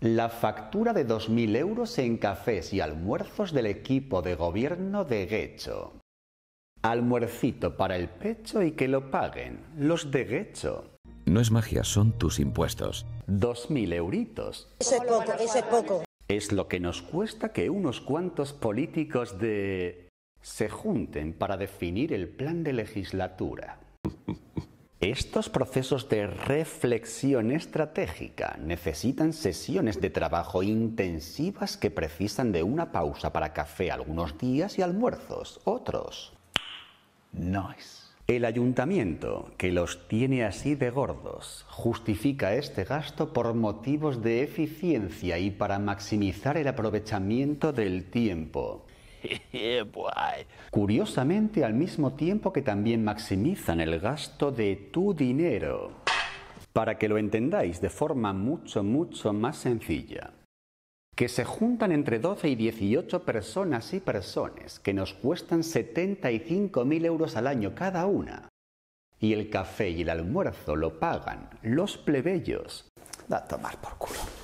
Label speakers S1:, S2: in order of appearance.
S1: La factura de 2.000 euros en cafés y almuerzos del equipo de gobierno de Guecho. Almuercito para el pecho y que lo paguen los de Guecho.
S2: No es magia, son tus impuestos.
S1: 2.000 euritos.
S3: Eso es poco, eso es poco.
S1: Es lo que nos cuesta que unos cuantos políticos de... se junten para definir el plan de legislatura. Estos procesos de reflexión estratégica necesitan sesiones de trabajo intensivas que precisan de una pausa para café algunos días y almuerzos otros. Nice. El ayuntamiento, que los tiene así de gordos, justifica este gasto por motivos de eficiencia y para maximizar el aprovechamiento del tiempo. Curiosamente, al mismo tiempo que también maximizan el gasto de tu dinero. Para que lo entendáis de forma mucho, mucho más sencilla. Que se juntan entre 12 y 18 personas y personas que nos cuestan 75.000 euros al año cada una. Y el café y el almuerzo lo pagan los plebeyos. Da a tomar por culo.